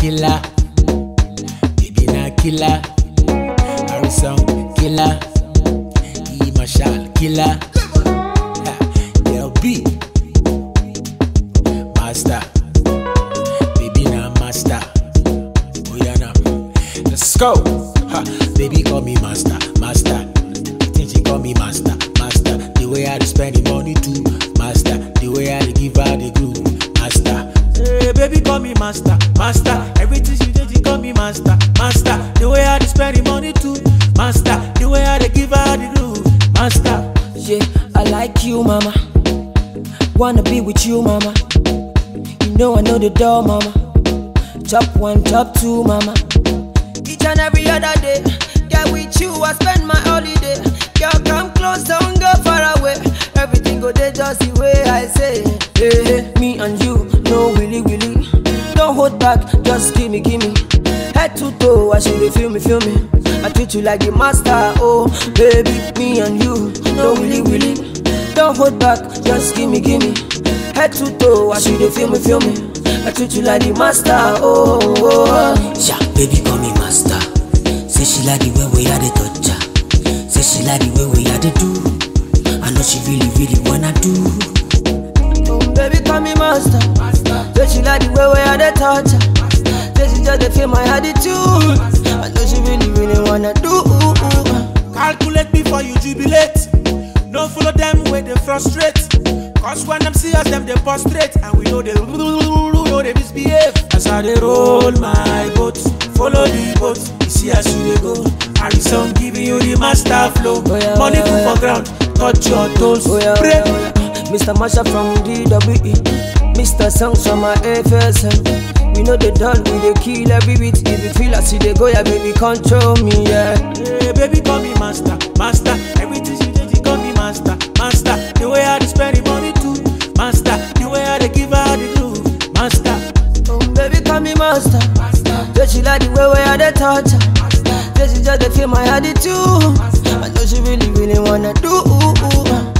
killer. Baby na killer. Harrysong killer. E Marshall killer. Ha, Del B. Master. Baby na master. Oh yeah now. Let's go. Ha, baby call me master, master. Think she call me master, master. The way I spend the master. The way I spend the money too, master. The way I give her the groove, master. Yeah, I like you, mama. Wanna be with you, mama. You know I know the door, mama. Top one, top two, mama. Each and every other day, get with you, I spend my holiday. Girl, come close, don't go far away. Everything go there just the way I say. Hey, hey, me and you, no willy willy. Don't hold back, just gimme, gimme. Head to toe, I should feel me, feel me. I treat you like the master, oh baby, me and you, no willy willy. Don't hold back, just gimme, gimme. Head to toe, I should feel me, feel me. I treat you like the master, oh. oh. Yeah, baby call me master. Say she like the way we had the touch. Say she like the way we had the do. I know she really, really wanna do. Just dey feel my attitude. I know she really, really wanna do. Calculate before you jubilate. No follow them where they frustrate. Cause when them see us, them they prostrate. And we know they know they misbehave. As I they roll my boat, follow the boat. You see as you they go. Harrysong giving you the master flow. Oh, yeah, oh, Money oh, for ground, touch your toes. Oh oh Break. Mr. Masha from DWE. Mr. Songs from my FSM. We know they done, we they kill every beat. If you feel like see they go, yeah, baby, control me, yeah. Hey, baby, call me master, master. Everything she do, she call me master, master. The way I spend the money too, master. The way I give her the groove, master. Oh, baby, call me master. Say she like the way where I touch her. She just dey feel my attitude. I know she really, really wanna do.